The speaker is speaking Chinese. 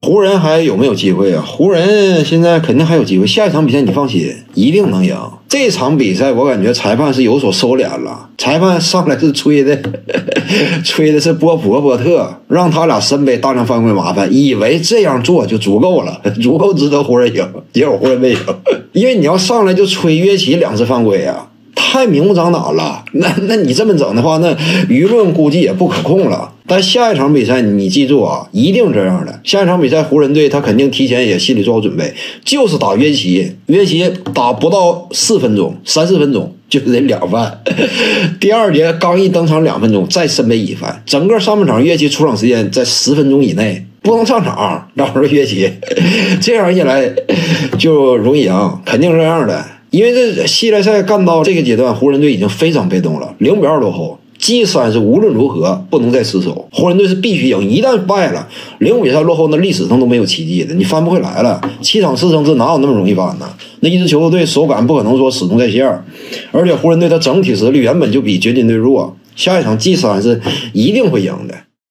湖人还有没有机会啊？湖人现在肯定还有机会，下一场比赛你放心，一定能赢。这场比赛我感觉裁判是有所收敛了，裁判上来是吹的，吹的是波普波特，让他俩身背大量犯规麻烦，以为这样做就足够了，足够值得湖人赢，结果湖人没赢，因为你要上来就吹约奇两次犯规啊。太明目张胆了，那那你这么整的话，那舆论估计也不可控了。但下一场比赛你记住啊，一定这样的。下一场比赛湖人队他肯定提前也心里做好准备，就是打约奇，约奇打不到四分钟，三四分钟就得两犯。第二节刚一登场两分钟，再身背一犯，整个上半场约奇出场时间在十分钟以内，不能上场，让说约奇，这样一来就容易赢，肯定这样的。因为这系列赛干到这个阶段，湖人队已经非常被动了，零比二落后。G 三是无论如何不能再失手，湖人队是必须赢。一旦败了，零比赛落后，那历史上都没有奇迹的，你翻不回来了。七场四胜制哪有那么容易翻呢？那一支球队手感不可能说始终在线，而且湖人队的整体实力原本就比掘金队弱，下一场 G 三是一定会赢的。